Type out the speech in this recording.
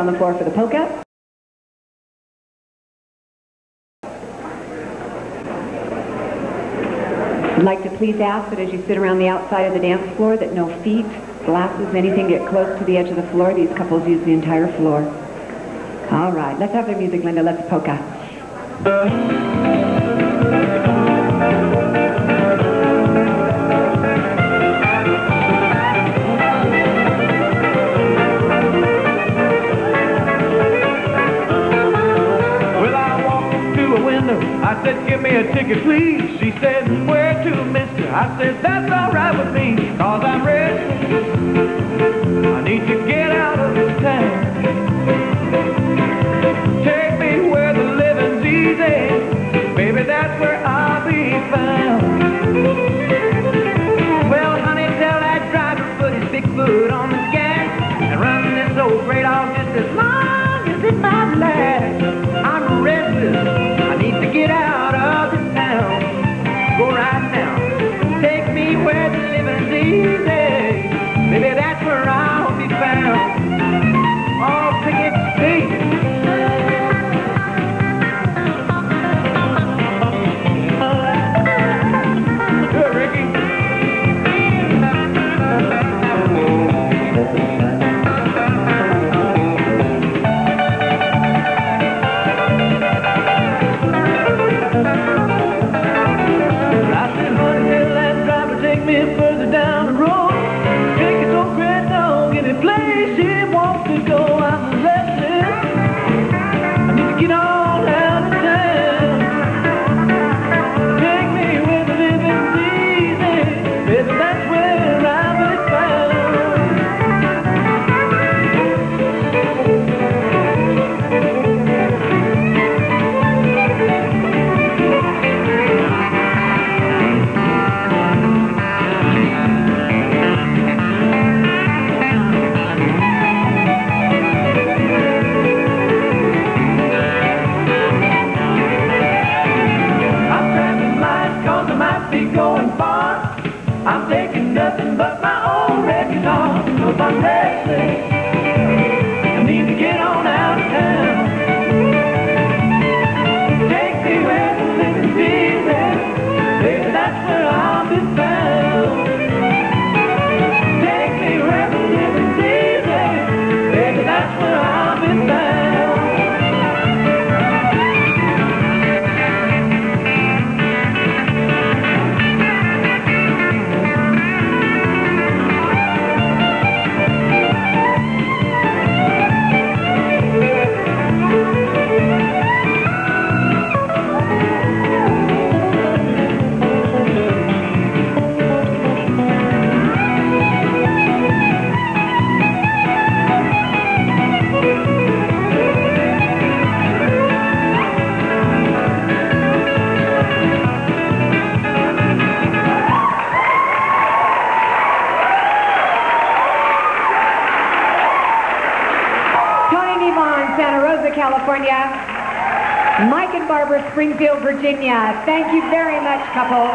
On the floor for the poke polka. I'd like to please ask that as you sit around the outside of the dance floor that no feet, glasses, anything get close to the edge of the floor. These couples use the entire floor. All right, let's have the music, Linda. Let's polka. Well, I walked to a window. I said, give me a ticket, please. She said, where to, mister? I said, that's all right with me, cause I'm restless. I need to get out of this town. Guitar. Santa Rosa, California. Mike and Barbara, Springfield, Virginia. Thank you very much, couple.